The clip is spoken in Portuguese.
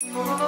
I